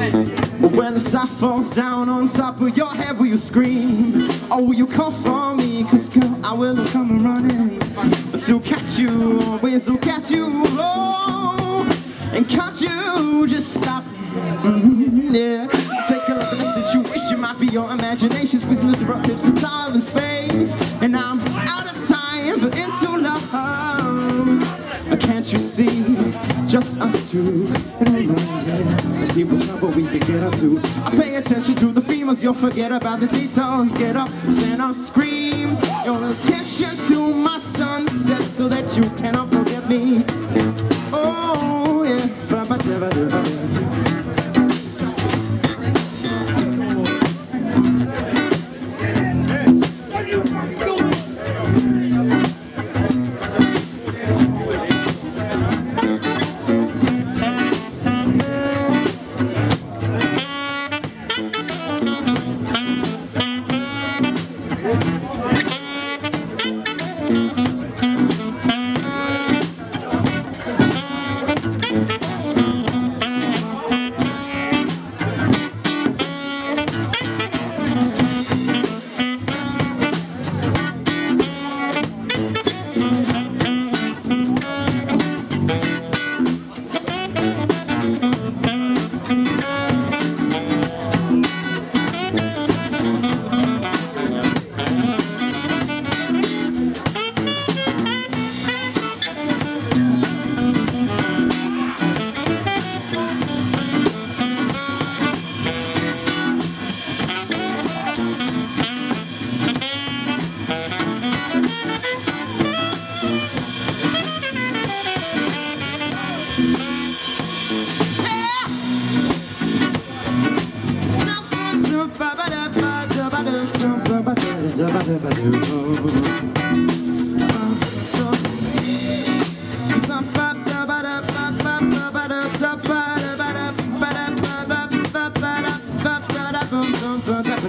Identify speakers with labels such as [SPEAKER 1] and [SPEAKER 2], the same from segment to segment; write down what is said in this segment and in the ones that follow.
[SPEAKER 1] When the sun falls down on top of your head, will you scream? Or will you call for me? Cause girl, I will come running to catch you, always will catch you. Oh, and can't you just stop? Mm, yeah, take a look at the situation. Might be your imagination, squeezing the rough lips of time and space. And I'm out of time, but into love. Can't you see? Just us two. Trouble we can get up to. I pay attention to the females, you'll forget about the details. Get up, stand up, scream. Your attention to my sunset so that you cannot forget me. Oh, yeah.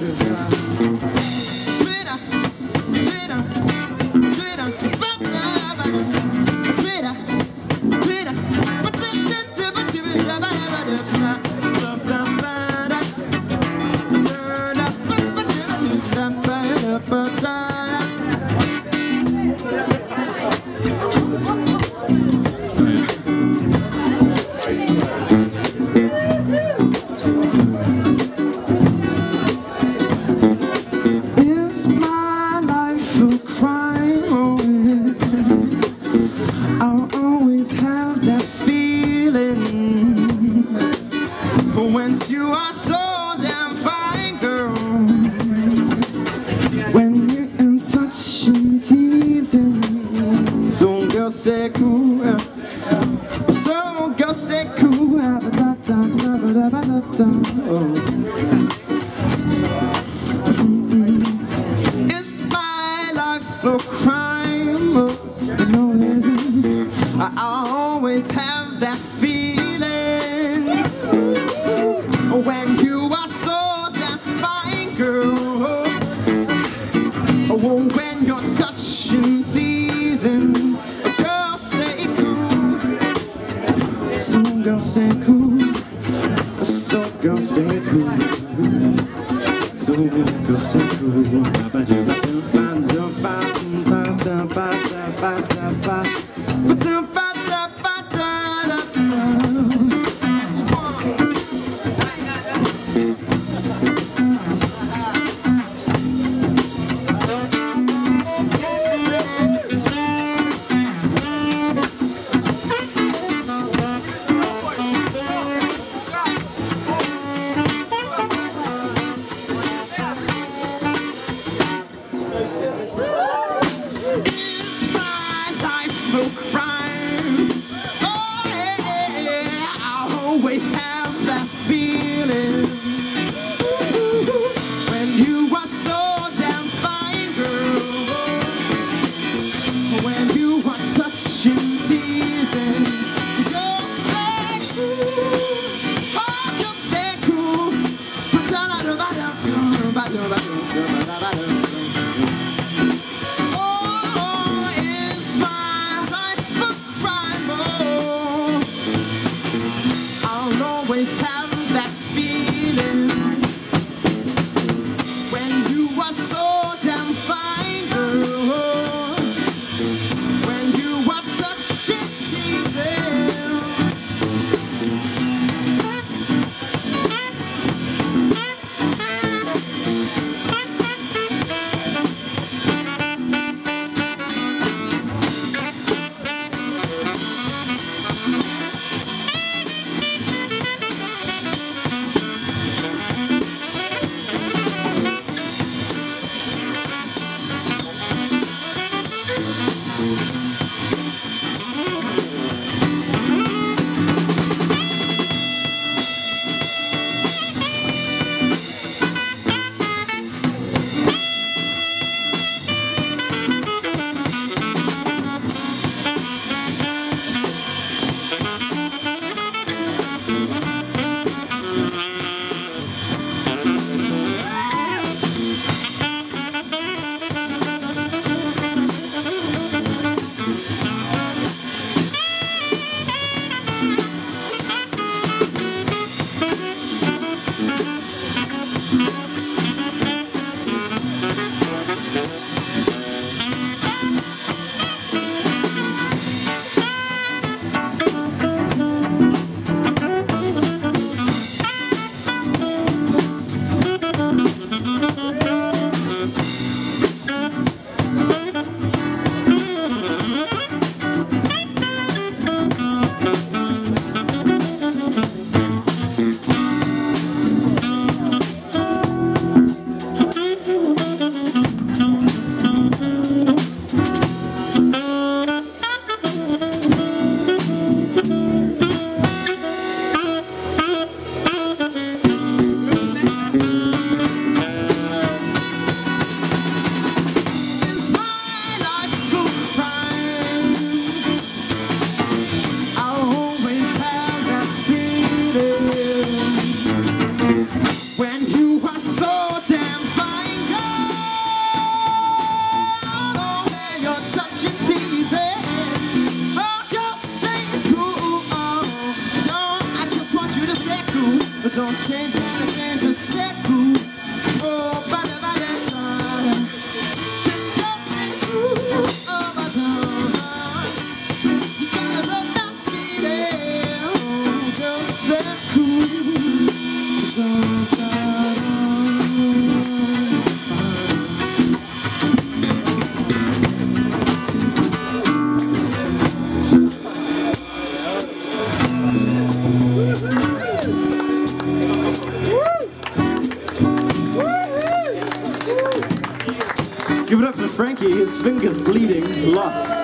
[SPEAKER 1] Is Cool. So cool. Oh. Is my life a crime? Oh, no. I always have So, girl, stay cool. So, girl, stay cool. So go stay cool. fingers bleeding lots.